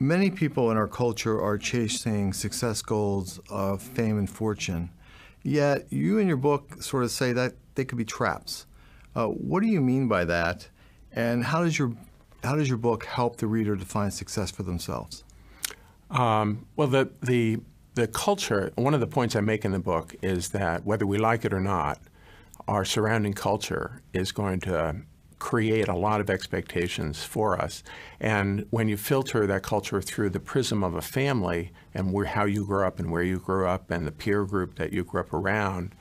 Many people in our culture are chasing success goals of fame and fortune. Yet, you in your book sort of say that they could be traps. Uh, what do you mean by that? And how does your how does your book help the reader define success for themselves? Um, well, the the the culture. One of the points I make in the book is that whether we like it or not, our surrounding culture is going to create a lot of expectations for us. And when you filter that culture through the prism of a family and where, how you grew up and where you grew up and the peer group that you grew up around,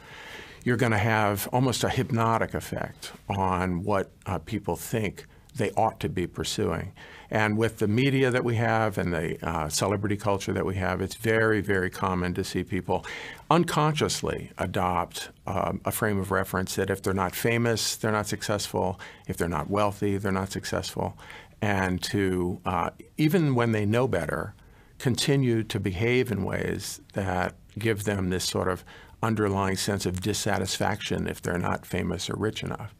you're going to have almost a hypnotic effect on what uh, people think they ought to be pursuing. And with the media that we have and the uh, celebrity culture that we have, it's very, very common to see people unconsciously adopt um, a frame of reference that if they're not famous, they're not successful. If they're not wealthy, they're not successful. And to, uh, even when they know better, continue to behave in ways that give them this sort of underlying sense of dissatisfaction if they're not famous or rich enough.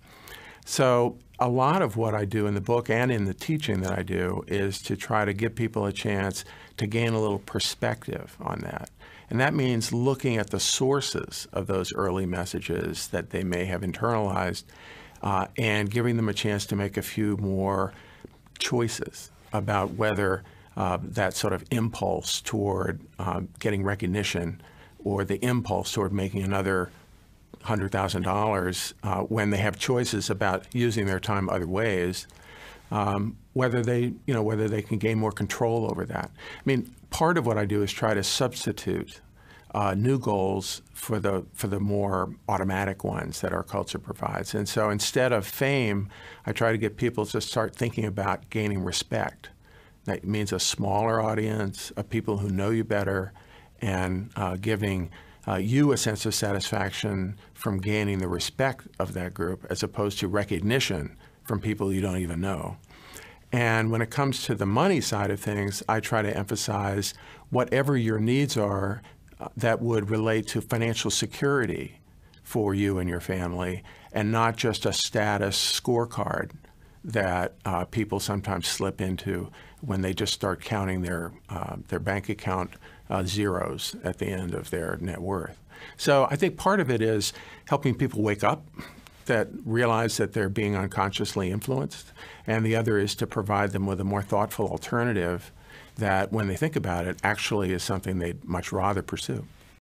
So a lot of what I do in the book and in the teaching that I do is to try to give people a chance to gain a little perspective on that. And that means looking at the sources of those early messages that they may have internalized uh, and giving them a chance to make a few more choices about whether uh, that sort of impulse toward uh, getting recognition or the impulse toward making another $100,000 uh, when they have choices about using their time other ways, um, whether they, you know, whether they can gain more control over that. I mean, part of what I do is try to substitute uh, new goals for the for the more automatic ones that our culture provides. And so instead of fame, I try to get people to start thinking about gaining respect. That means a smaller audience of people who know you better, and uh, giving uh, you a sense of satisfaction from gaining the respect of that group as opposed to recognition from people you don't even know. And when it comes to the money side of things, I try to emphasize whatever your needs are uh, that would relate to financial security for you and your family, and not just a status scorecard that uh, people sometimes slip into when they just start counting their uh, their bank account uh, zeros at the end of their net worth. So I think part of it is helping people wake up that realize that they're being unconsciously influenced, and the other is to provide them with a more thoughtful alternative that, when they think about it, actually is something they'd much rather pursue.